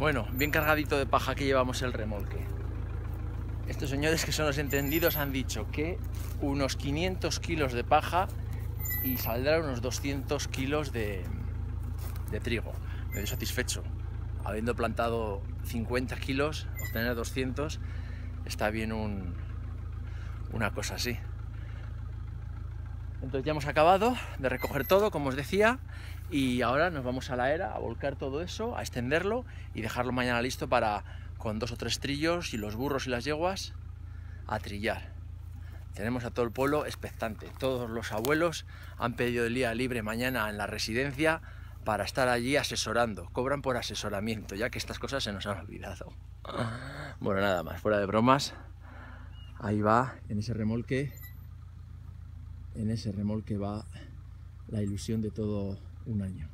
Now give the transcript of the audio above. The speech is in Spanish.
Bueno, bien cargadito de paja que llevamos el remolque. Estos señores que son los entendidos han dicho que unos 500 kilos de paja y saldrá unos 200 kilos de, de trigo. Me doy satisfecho. Habiendo plantado 50 kilos, obtener 200, está bien un, una cosa así. Entonces ya hemos acabado de recoger todo, como os decía, y ahora nos vamos a la era a volcar todo eso, a extenderlo y dejarlo mañana listo para con dos o tres trillos y los burros y las yeguas a trillar. Tenemos a todo el pueblo expectante. Todos los abuelos han pedido el día libre mañana en la residencia para estar allí asesorando. Cobran por asesoramiento, ya que estas cosas se nos han olvidado. Bueno, nada más, fuera de bromas. Ahí va, en ese remolque, en ese remolque va la ilusión de todo un año.